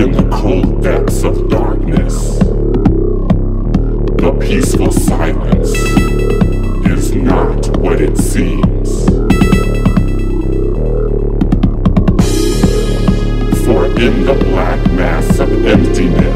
In the cold depths of darkness, the peaceful silence is not what it seems. For in the black mass of emptiness,